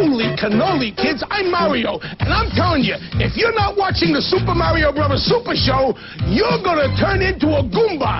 Holy cannoli, kids. I'm Mario. And I'm telling you, if you're not watching the Super Mario Brothers Super Show, you're going to turn into a Goomba.